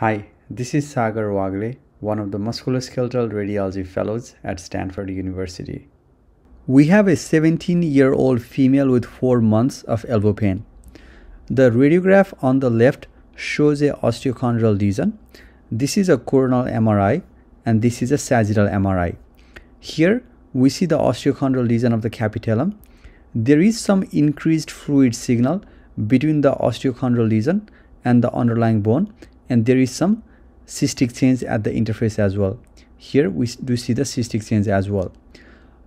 Hi, this is Sagar Wagle, one of the musculoskeletal radiology fellows at Stanford University. We have a 17 year old female with 4 months of elbow pain. The radiograph on the left shows a osteochondral lesion. This is a coronal MRI and this is a sagittal MRI. Here we see the osteochondral lesion of the capitellum. There is some increased fluid signal between the osteochondral lesion and the underlying bone and there is some cystic change at the interface as well. Here we do see the cystic change as well.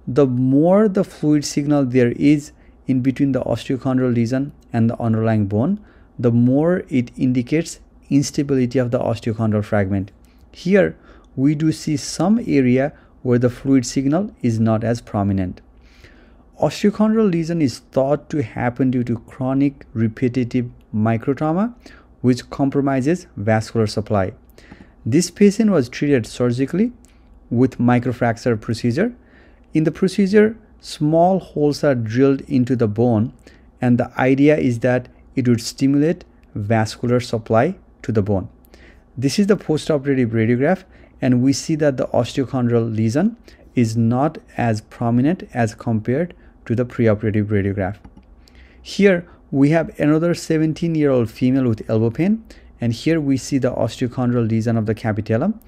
The more the fluid signal there is in between the osteochondral lesion and the underlying bone, the more it indicates instability of the osteochondral fragment. Here we do see some area where the fluid signal is not as prominent. Osteochondral lesion is thought to happen due to chronic repetitive microtrauma which compromises vascular supply. This patient was treated surgically with microfracture procedure. In the procedure, small holes are drilled into the bone and the idea is that it would stimulate vascular supply to the bone. This is the postoperative radiograph and we see that the osteochondral lesion is not as prominent as compared to the preoperative radiograph. Here we have another 17 year old female with elbow pain and here we see the osteochondral lesion of the capitellum.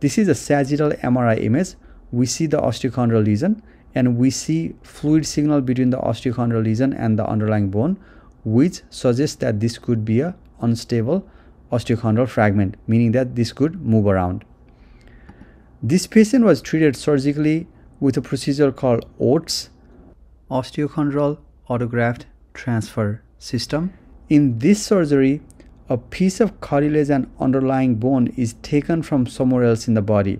This is a sagittal MRI image. We see the osteochondral lesion and we see fluid signal between the osteochondral lesion and the underlying bone which suggests that this could be a unstable osteochondral fragment meaning that this could move around. This patient was treated surgically with a procedure called OATS, osteochondral autograft transfer system. In this surgery, a piece of cartilage and underlying bone is taken from somewhere else in the body.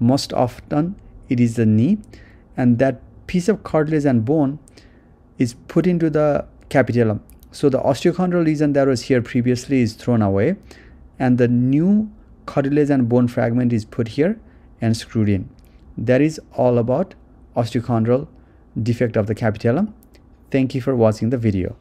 Most often, it is the knee, and that piece of cartilage and bone is put into the capitellum. So the osteochondral lesion that was here previously is thrown away, and the new cartilage and bone fragment is put here and screwed in. That is all about osteochondral defect of the capitellum. Thank you for watching the video.